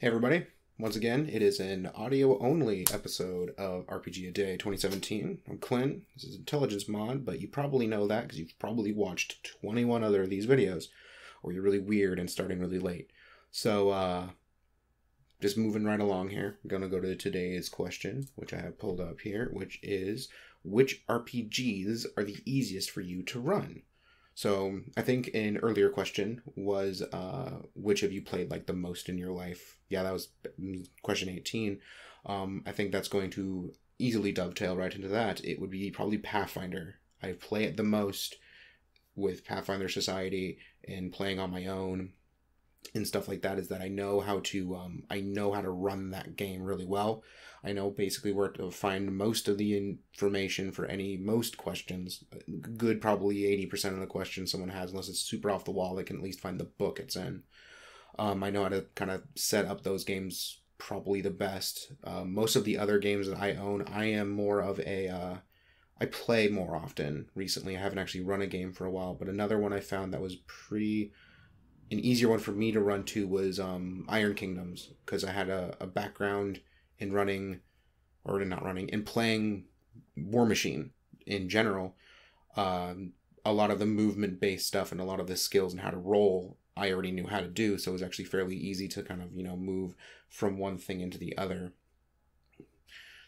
Hey everybody. Once again, it is an audio only episode of RPG A Day 2017. I'm Clint. This is Intelligence Mod, but you probably know that because you've probably watched 21 other of these videos, or you're really weird and starting really late. So, uh, just moving right along here, I'm going to go to today's question, which I have pulled up here, which is which RPGs are the easiest for you to run? So I think an earlier question was uh, which of you played like the most in your life? Yeah, that was question 18. Um, I think that's going to easily dovetail right into that. It would be probably Pathfinder. I play it the most with Pathfinder Society and playing on my own and stuff like that is that I know how to um, I know how to run that game really well. I know basically where to find most of the information for any most questions. Good, probably eighty percent of the questions someone has, unless it's super off the wall, they can at least find the book it's in. Um, I know how to kind of set up those games probably the best. Uh, most of the other games that I own, I am more of a uh, I play more often recently. I haven't actually run a game for a while, but another one I found that was pretty an easier one for me to run to was um, Iron Kingdoms because I had a, a background in running, or not running, in playing Warmachine in general. Um, a lot of the movement based stuff and a lot of the skills and how to roll I already knew how to do, so it was actually fairly easy to kind of you know move from one thing into the other.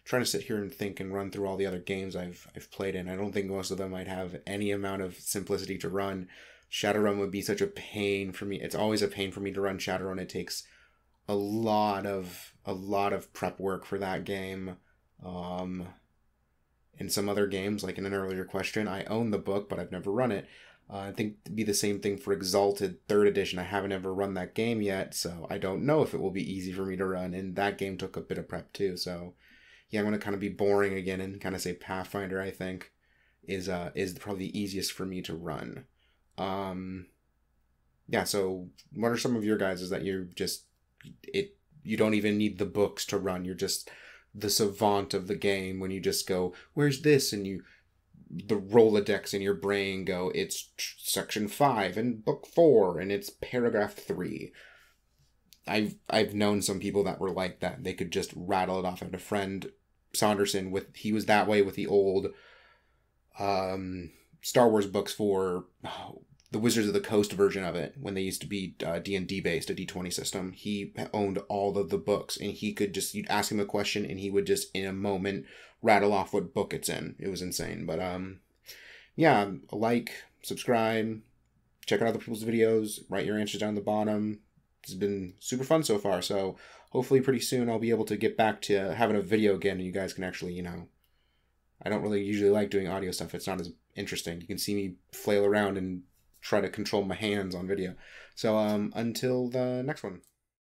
trying to sit here and think and run through all the other games I've I've played in. I don't think most of them might have any amount of simplicity to run Shadowrun would be such a pain for me. It's always a pain for me to run Shadowrun. It takes a lot of a lot of prep work for that game. Um, in some other games, like in an earlier question, I own the book, but I've never run it. Uh, I think it'd be the same thing for Exalted Third Edition. I haven't ever run that game yet, so I don't know if it will be easy for me to run. And that game took a bit of prep too. So, yeah, I'm gonna kind of be boring again and kind of say Pathfinder. I think is uh is probably the easiest for me to run. Um, yeah. So, what are some of your guys? Is that you're just it? You don't even need the books to run. You're just the savant of the game when you just go, "Where's this?" and you the Rolodex in your brain go, "It's section five and book four, and it's paragraph three. I've I've known some people that were like that. They could just rattle it off. Had a friend, Saunderson, with he was that way with the old um Star Wars books for oh, the Wizards of the Coast version of it when they used to be uh, D and D based, a D twenty system. He owned all of the books, and he could just you'd ask him a question, and he would just in a moment rattle off what book it's in. It was insane. But um, yeah, like, subscribe, check out other people's videos, write your answers down at the bottom. It's been super fun so far. So hopefully, pretty soon I'll be able to get back to having a video again, and you guys can actually, you know, I don't really usually like doing audio stuff. It's not as interesting. You can see me flail around and try to control my hands on video. So um, until the next one.